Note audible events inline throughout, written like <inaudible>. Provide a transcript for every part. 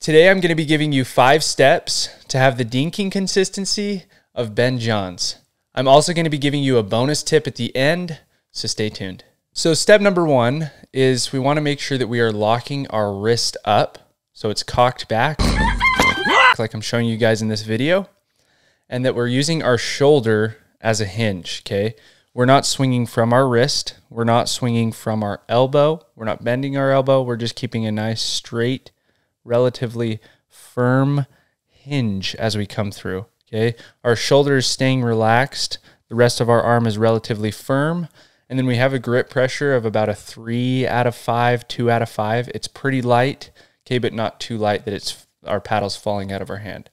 Today I'm going to be giving you five steps to have the dinking consistency of Ben Johns. I'm also going to be giving you a bonus tip at the end, so stay tuned. So, step number one is we want to make sure that we are locking our wrist up so it's cocked back, <laughs> like I'm showing you guys in this video, and that we're using our shoulder as a hinge, okay? We're not swinging from our wrist, we're not swinging from our elbow, we're not bending our elbow, we're just keeping a nice straight relatively firm hinge as we come through. Okay. Our shoulder is staying relaxed. The rest of our arm is relatively firm. And then we have a grip pressure of about a three out of five, two out of five. It's pretty light, okay, but not too light that it's our paddle's falling out of our hand.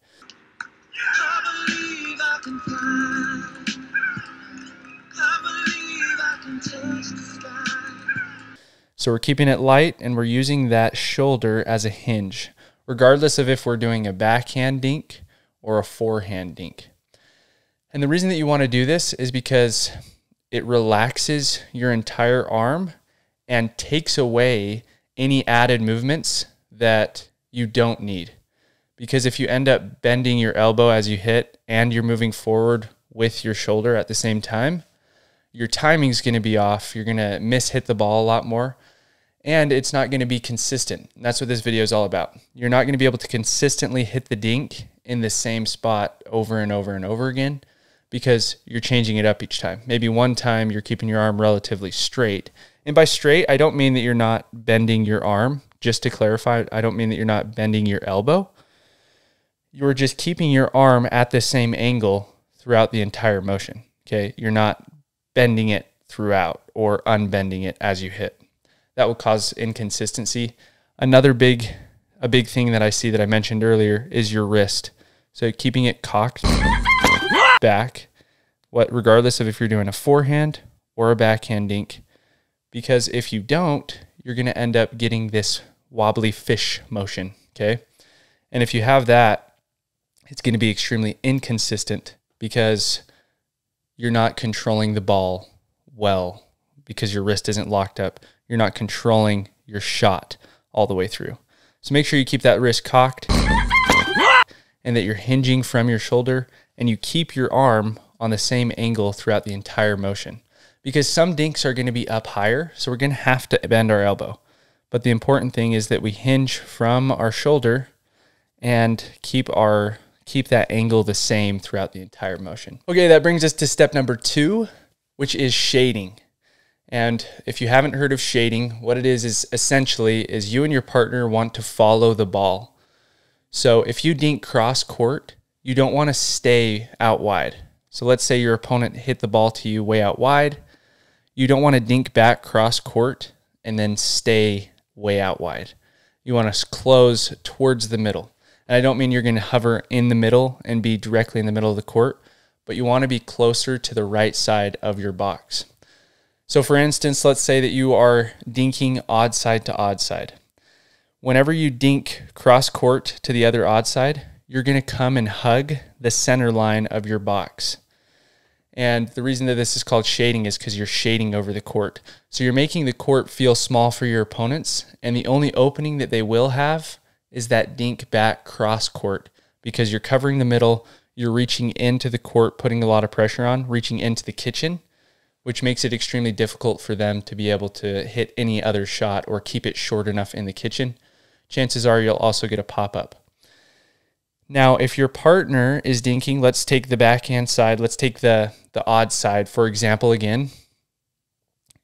So we're keeping it light and we're using that shoulder as a hinge, regardless of if we're doing a backhand dink or a forehand dink. And the reason that you want to do this is because it relaxes your entire arm and takes away any added movements that you don't need. Because if you end up bending your elbow as you hit and you're moving forward with your shoulder at the same time, your timing's going to be off. You're going to miss hit the ball a lot more and it's not going to be consistent. That's what this video is all about. You're not going to be able to consistently hit the dink in the same spot over and over and over again because you're changing it up each time. Maybe one time you're keeping your arm relatively straight. And by straight, I don't mean that you're not bending your arm. Just to clarify, I don't mean that you're not bending your elbow. You're just keeping your arm at the same angle throughout the entire motion. Okay. You're not bending it throughout or unbending it as you hit that will cause inconsistency. Another big a big thing that I see that I mentioned earlier is your wrist. So keeping it cocked <laughs> back, what regardless of if you're doing a forehand or a backhand dink, because if you don't, you're going to end up getting this wobbly fish motion, okay? And if you have that, it's going to be extremely inconsistent because you're not controlling the ball well because your wrist isn't locked up you're not controlling your shot all the way through. So make sure you keep that wrist cocked <laughs> and that you're hinging from your shoulder and you keep your arm on the same angle throughout the entire motion. Because some dinks are going to be up higher, so we're going to have to bend our elbow. But the important thing is that we hinge from our shoulder and keep our keep that angle the same throughout the entire motion. Okay, that brings us to step number 2, which is shading. And if you haven't heard of shading, what it is is essentially is you and your partner want to follow the ball. So if you dink cross court, you don't want to stay out wide. So let's say your opponent hit the ball to you way out wide. You don't want to dink back cross court and then stay way out wide. You want to close towards the middle. And I don't mean you're going to hover in the middle and be directly in the middle of the court, but you want to be closer to the right side of your box. So, for instance, let's say that you are dinking odd side to odd side. Whenever you dink cross court to the other odd side, you're going to come and hug the center line of your box. And the reason that this is called shading is because you're shading over the court. So you're making the court feel small for your opponents. And the only opening that they will have is that dink back cross court because you're covering the middle, you're reaching into the court, putting a lot of pressure on, reaching into the kitchen which makes it extremely difficult for them to be able to hit any other shot or keep it short enough in the kitchen. Chances are you'll also get a pop up. Now, if your partner is dinking, let's take the backhand side. Let's take the, the odd side, for example, again.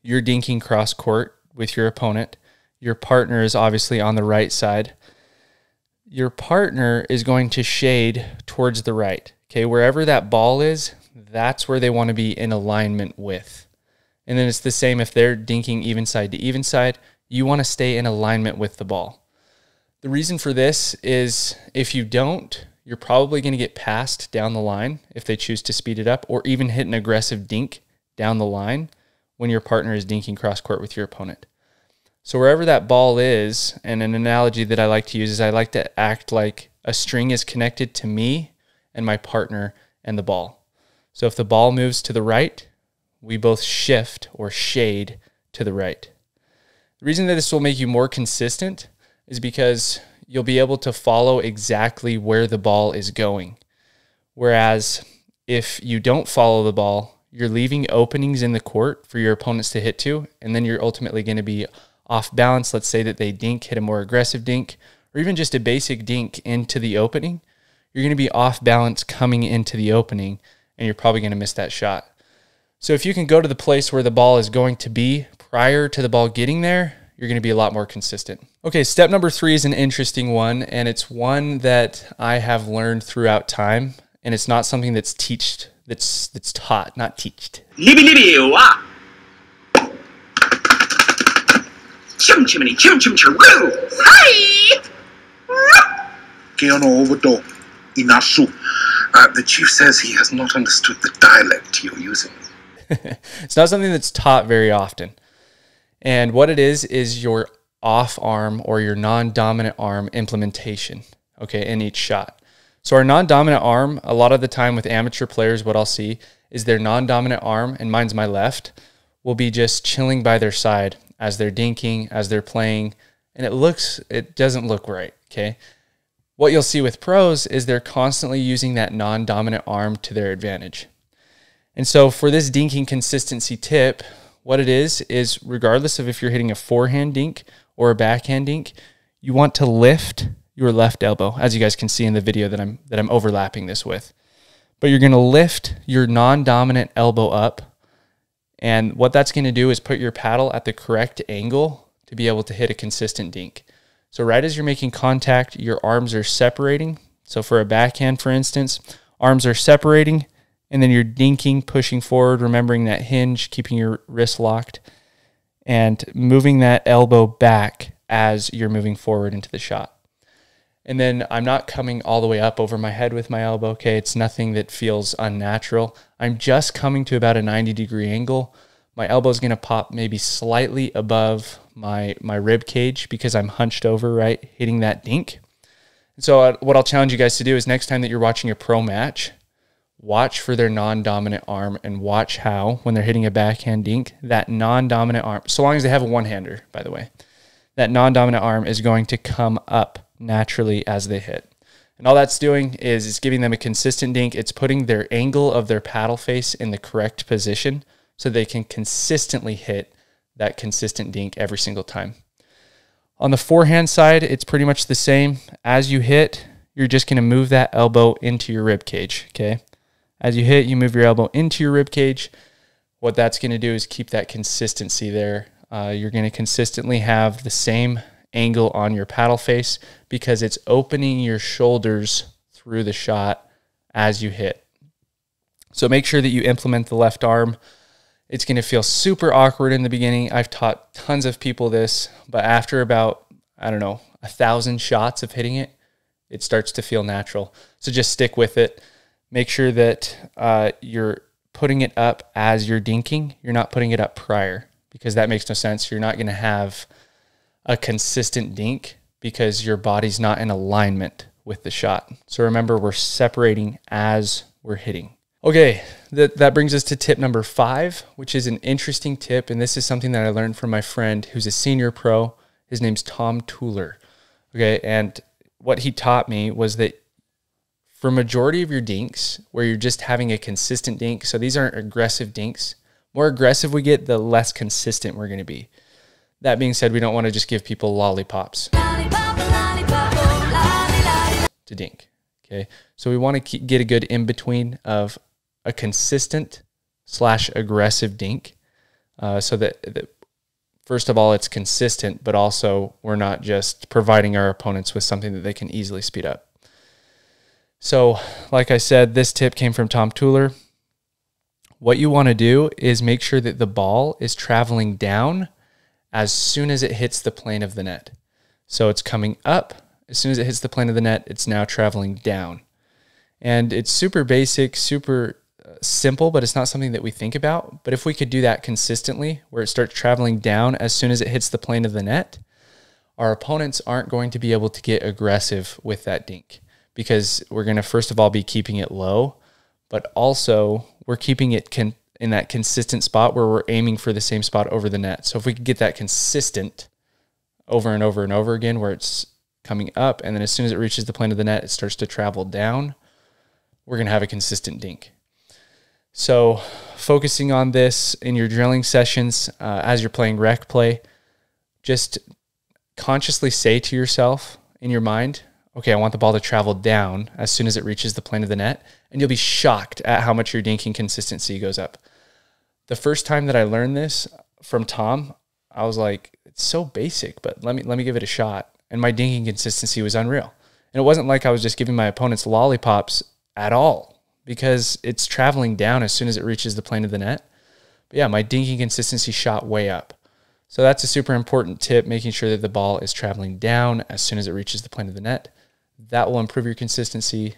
You're dinking cross court with your opponent. Your partner is obviously on the right side. Your partner is going to shade towards the right. Okay, wherever that ball is, that's where they want to be in alignment with. And then it's the same if they're dinking even side to even side, you want to stay in alignment with the ball. The reason for this is if you don't, you're probably going to get passed down the line if they choose to speed it up or even hit an aggressive dink down the line when your partner is dinking cross court with your opponent. So wherever that ball is, and an analogy that I like to use is I like to act like a string is connected to me and my partner and the ball. So if the ball moves to the right, we both shift or shade to the right. The reason that this will make you more consistent is because you'll be able to follow exactly where the ball is going. Whereas if you don't follow the ball, you're leaving openings in the court for your opponents to hit to, and then you're ultimately going to be off balance. Let's say that they dink, hit a more aggressive dink, or even just a basic dink into the opening. You're going to be off balance coming into the opening, and you're probably going to miss that shot. So if you can go to the place where the ball is going to be prior to the ball getting there, you're going to be a lot more consistent. Okay, step number three is an interesting one, and it's one that I have learned throughout time, and it's not something that's teached, that's that's taught, not teached. Libby Libby wa. Chim chimney chim chim chiroo. Hi. Keanu Obodo Inasu. Uh, the chief says he has not understood the dialect you're using. <laughs> it's not something that's taught very often. And what it is is your off arm or your non-dominant arm implementation, okay, in each shot. So our non-dominant arm, a lot of the time with amateur players, what I'll see is their non-dominant arm, and mine's my left, will be just chilling by their side as they're dinking, as they're playing, and it looks, it doesn't look right, okay? What you'll see with pros is they're constantly using that non-dominant arm to their advantage. And so for this dinking consistency tip, what it is is regardless of if you're hitting a forehand dink or a backhand dink, you want to lift your left elbow, as you guys can see in the video that I'm that I'm overlapping this with. But you're going to lift your non-dominant elbow up, and what that's going to do is put your paddle at the correct angle to be able to hit a consistent dink. So right as you're making contact, your arms are separating. So for a backhand, for instance, arms are separating and then you're dinking, pushing forward, remembering that hinge, keeping your wrist locked, and moving that elbow back as you're moving forward into the shot. And then I'm not coming all the way up over my head with my elbow. Okay, it's nothing that feels unnatural. I'm just coming to about a 90 degree angle. My elbow is going to pop maybe slightly above my my rib cage because I'm hunched over, right, hitting that dink. So uh, what I'll challenge you guys to do is next time that you're watching a pro match, watch for their non-dominant arm and watch how when they're hitting a backhand dink that non-dominant arm so long as they have a one-hander by the way that non-dominant arm is going to come up naturally as they hit and all that's doing is it's giving them a consistent dink it's putting their angle of their paddle face in the correct position so they can consistently hit that consistent dink every single time on the forehand side it's pretty much the same as you hit you're just going to move that elbow into your rib cage okay as you hit, you move your elbow into your rib cage. What that's going to do is keep that consistency there. Uh, you're going to consistently have the same angle on your paddle face because it's opening your shoulders through the shot as you hit. So make sure that you implement the left arm. It's going to feel super awkward in the beginning. I've taught tons of people this, but after about, I don't know, a thousand shots of hitting it, it starts to feel natural. So just stick with it make sure that uh, you're putting it up as you're dinking. You're not putting it up prior because that makes no sense. You're not going to have a consistent dink because your body's not in alignment with the shot. So remember, we're separating as we're hitting. Okay, that, that brings us to tip number five, which is an interesting tip. And this is something that I learned from my friend who's a senior pro. His name's Tom Tuller. Okay, and what he taught me was that for majority of your dinks where you're just having a consistent dink so these aren't aggressive dinks more aggressive we get the less consistent we're going to be that being said we don't want to just give people lollipops to dink okay so we want to get a good in between of a consistent slash aggressive dink uh, so that, that first of all it's consistent but also we're not just providing our opponents with something that they can easily speed up so, like I said, this tip came from Tom Tuller. What you want to do is make sure that the ball is traveling down as soon as it hits the plane of the net. So it's coming up. As soon as it hits the plane of the net, it's now traveling down. And it's super basic, super simple, but it's not something that we think about. But if we could do that consistently, where it starts traveling down as soon as it hits the plane of the net, our opponents aren't going to be able to get aggressive with that dink because we're going to first of all be keeping it low, but also we're keeping it con- in that consistent spot where we're aiming for the same spot over the net. So if we could get that consistent over and over and over again, where it's coming up, and then as soon as it reaches the plane of the net, it starts to travel down. We're going to have a consistent dink. So, focusing on this in your drilling sessions uh, as you're playing rec play, just consciously say to yourself in your mind, okay, I want the ball to travel down as soon as it reaches the plane of the net. And you'll be shocked at how much your dinking consistency goes up. The first time that I learned this from Tom, I was like, it's so basic, but let me let me give it a shot. And my dinking consistency was unreal. And it wasn't like I was just giving my opponents lollipops at all because it's traveling down as soon as it reaches the plane of the net. But yeah, my dinking consistency shot way up. So that's a super important tip, making sure that the ball is traveling down as soon as it reaches the plane of the net. That will improve your consistency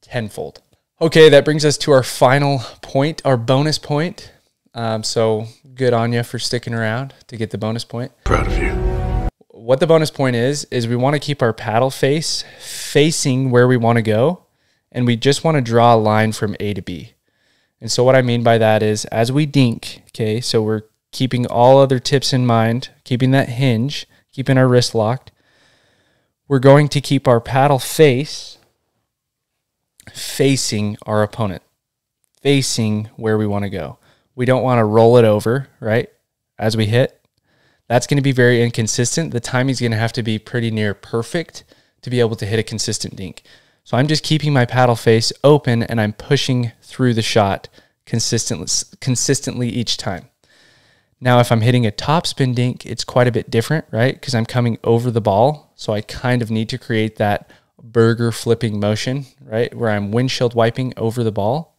tenfold. Okay, that brings us to our final point, our bonus point. Um, so good on you for sticking around to get the bonus point. Proud of you. What the bonus point is, is we want to keep our paddle face facing where we want to go, and we just want to draw a line from A to B. And so, what I mean by that is, as we dink, okay, so we're keeping all other tips in mind, keeping that hinge, keeping our wrist locked, we're going to keep our paddle face facing our opponent, facing where we want to go. We don't want to roll it over, right? As we hit, that's going to be very inconsistent. The timing is going to have to be pretty near perfect to be able to hit a consistent dink. So I'm just keeping my paddle face open and I'm pushing through the shot consistently, consistently each time. Now, if I'm hitting a topspin dink, it's quite a bit different, right? Because I'm coming over the ball. So I kind of need to create that burger flipping motion, right? Where I'm windshield wiping over the ball.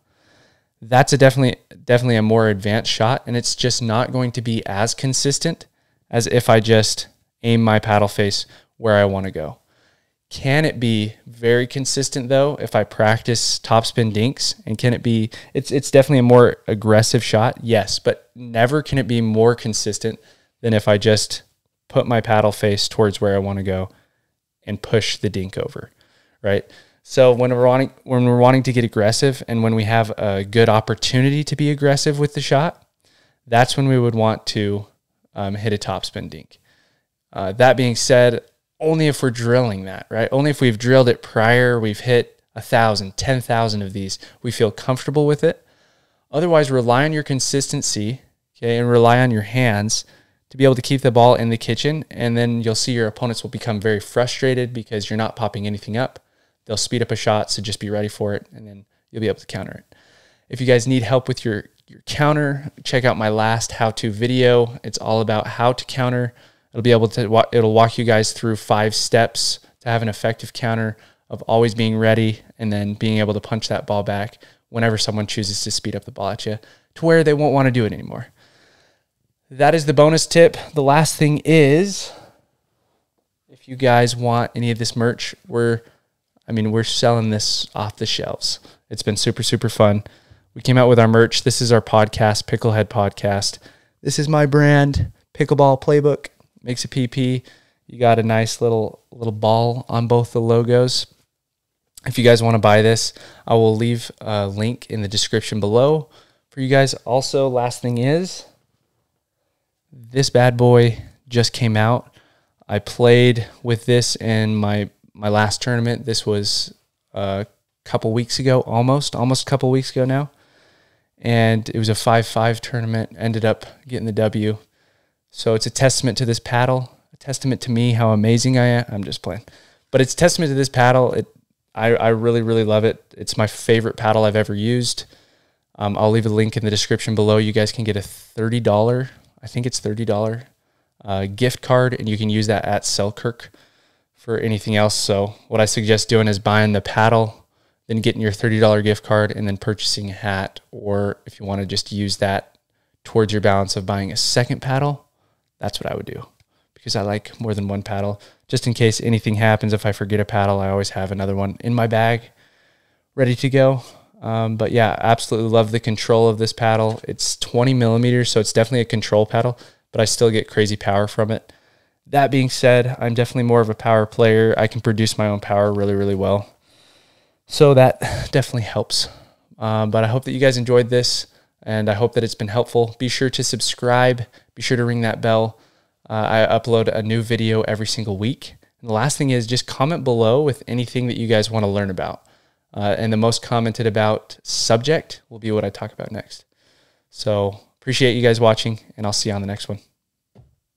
That's a definitely definitely a more advanced shot and it's just not going to be as consistent as if I just aim my paddle face where I want to go. Can it be very consistent though if I practice topspin dinks? And can it be it's it's definitely a more aggressive shot, yes, but never can it be more consistent than if I just put my paddle face towards where I want to go and push the dink over, right? So when we're wanting when we're wanting to get aggressive and when we have a good opportunity to be aggressive with the shot, that's when we would want to um, hit a topspin dink. Uh, that being said, only if we're drilling that, right? Only if we've drilled it prior, we've hit a thousand, ten thousand of these, we feel comfortable with it. Otherwise, rely on your consistency, okay, and rely on your hands to be able to keep the ball in the kitchen. And then you'll see your opponents will become very frustrated because you're not popping anything up. They'll speed up a shot, so just be ready for it, and then you'll be able to counter it. If you guys need help with your your counter, check out my last how-to video. It's all about how to counter. It'll be able to it'll walk you guys through five steps to have an effective counter of always being ready and then being able to punch that ball back whenever someone chooses to speed up the ball at you to where they won't want to do it anymore. That is the bonus tip. The last thing is if you guys want any of this merch, we're I mean, we're selling this off the shelves. It's been super, super fun. We came out with our merch. This is our podcast, Picklehead Podcast. This is my brand, Pickleball Playbook. Makes a PP. You got a nice little little ball on both the logos. If you guys want to buy this, I will leave a link in the description below for you guys. Also, last thing is this bad boy just came out. I played with this in my my last tournament. This was a couple weeks ago, almost, almost a couple weeks ago now. And it was a 5 5 tournament, ended up getting the W. So it's a testament to this paddle, a testament to me how amazing I am. I'm just playing. But it's testament to this paddle. It, I, I really, really love it. It's my favorite paddle I've ever used. Um, I'll leave a link in the description below. You guys can get a $30, I think it's $30 uh, gift card, and you can use that at Selkirk for anything else. So what I suggest doing is buying the paddle, then getting your $30 gift card and then purchasing a hat. Or if you want to just use that towards your balance of buying a second paddle, that's what I would do because I like more than one paddle. Just in case anything happens, if I forget a paddle, I always have another one in my bag ready to go. Um, but yeah, absolutely love the control of this paddle. It's 20 millimeters, so it's definitely a control paddle, but I still get crazy power from it. That being said, I'm definitely more of a power player. I can produce my own power really, really well. So that <laughs> definitely helps. Um, but I hope that you guys enjoyed this and I hope that it's been helpful. Be sure to subscribe, be sure to ring that bell. Uh, I upload a new video every single week. And the last thing is just comment below with anything that you guys want to learn about. Uh, and the most commented about subject will be what I talk about next. So appreciate you guys watching, and I'll see you on the next one.